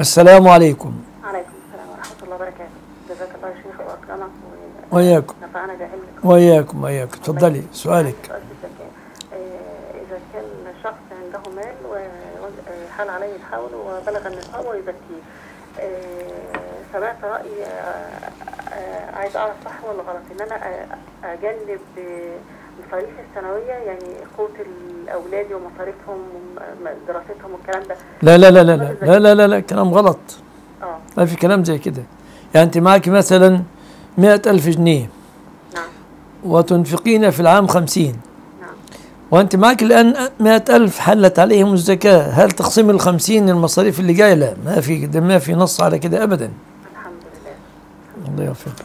السلام عليكم. عليكم السلام ورحمة الله وبركاته. جزاك الله يا شيخ وأكرمك. وإياكم. ونفعنا بعلمك وإياكم وإياكم. تفضلي سؤالك. سؤال آه، إذا كان شخص عنده مال وحال عليه الحول وبلغ النصاب ويزكيه آه، سمعت رأي آه، آه، عايز أعرف صح ولا غلط؟ إن أنا آه، أجنب آه، مصاريف السنوية يعني قوت الأولاد ومصاريفهم ودراستهم والكلام ده. لا لا لا لا لا لا لا لا, لا كلام غلط. آه. ما في كلام زي كده. يعني أنت معك مثلا مئة ألف جنيه. نعم. وتنفقين في العام خمسين. نعم. وأنت معك الآن مئة ألف حلت عليهم الزكاة. هل تقسم الخمسين المصاريف اللي جاية؟ لا. ما في ده ما في نص على كده أبدا. الحمد لله. الله يوفقك